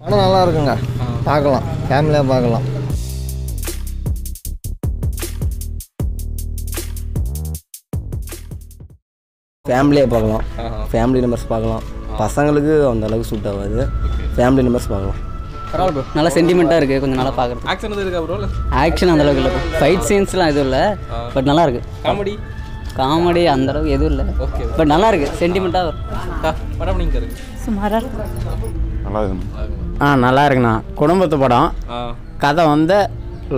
படம் நல்லா இருக்குங்க. பார்க்கலாம். ஃபேமிலியாக பார்க்கலாம். ஃபேமிலியாக பார்க்கலாம். ஃபேமிலி மெம்பர்ஸ் பார்க்கலாம். பசங்களுக்கு அந்த அளவுக்கு சூட் ஆகாது. ஃபேமிலி மெம்பர்ஸ் பார்க்கலாம். பரவாயில்ல நல்லா சென்டிமெண்ட்டாக இருக்குது கொஞ்சம் நல்லா பார்க்குறது ஆக்ஷன் எதுவும் இருக்கா ப்ரோ ஆக்ஷன் அந்த அளவுக்கு இல்லை ஃபைட் சீன்ஸ்லாம் எதுவும் இல்லை. பட் நல்லா இருக்கு. காமெடி காமெடி அந்த அளவுக்கு எதுவும் இல்லை. ஓகே பட் நல்லா இருக்கு. சென்டிமெண்ட்டாக வரும். படம் நீங்கள் இருக்கு. சுமாராக இருக்கும் ஆ நல்லா இருக்குண்ணா. குடும்பத்து படம். கதை வந்து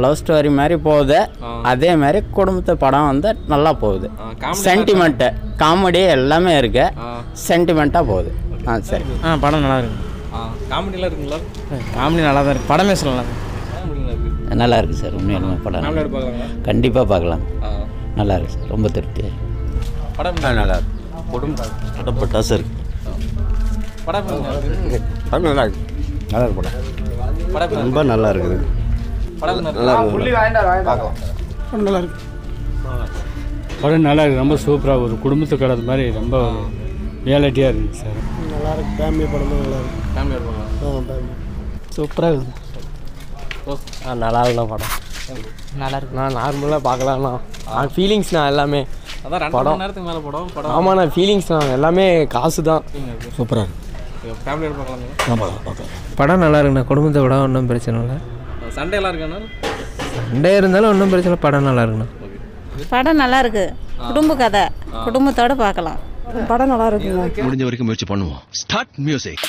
லவ் ஸ்டோரி மாதிரி போகுது. அதே மாதிரி குடும்பத்து படம் வந்து நல்லா போகுது. சென்டிமெண்ட்டு காமெடி எல்லாமே இருக்கு. சென்டிமெண்ட்டாக போகுது. ஆ சரி. ஆ படம் நல்லா இருக்கு. காமெடிலாம் இருக்குங்களா? காமெடி நல்லா தான் இருக்கு. படமே சொல்லலாம். நல்லா இருக்குது சார். உண்மையாலுமே படம் கண்டிப்பாக பார்க்கலாம். நல்லா இருக்கு சார். ரொம்ப திருப்தியாக படம் நல்லா இருக்கு. படம் பட்டாசு படம் எப்படி இருக்கு? படம் நல்லா இருக்கு. நல்லா இருக்கு படம் படம் இருக்கு? ரொம்ப நல்லா இருக்குது படம் நல்லா இருக்கு? இருக்கு பார்க்கலாம் படம் நல்லா இருக்குது ரொம்ப சூப்பராக ஒரு குடும்பத்து கதை மாதிரி ரொம்ப ரியாலிட்டியாக இருக்குது சார். ஃபேமிலியோட பார்க்கலாம் சூப்பராக இருக்குது ஆ நல்லா இருக்குண்ணா படம். நல்லா இருக்கு நான் நார்மலாக பார்க்கலாம்ண்ணா ஃபீலிங்ஸ்ண்ணா எல்லாமே அதான் மணி நேரத்துக்கு மேலே படம் படம். ஆமாண்ணா ஃபீலிங்ஸ்ண்ணா எல்லாமே காசு தான் சூப்பராக இருக்கு. படம் நல்லா இருக்குண்ணா. குடும்பத்தை விட ஒன்றும் பிரச்சனை இல்லை. சண்டேலாம் இருக்காண்ணா சண்டே இருந்தாலும் ஒன்றும் பிரச்சனை இல்லை. படம் நல்லா இருக்குண்ணா. படம் நல்லா இருக்கு. குடும்ப கதை. குடும்பத்தோட பார்க்கலாம் படம் நல்லா இருக்கு முடிஞ்ச வரைக்கும் முயற்சி பண்ணுவோம். Start music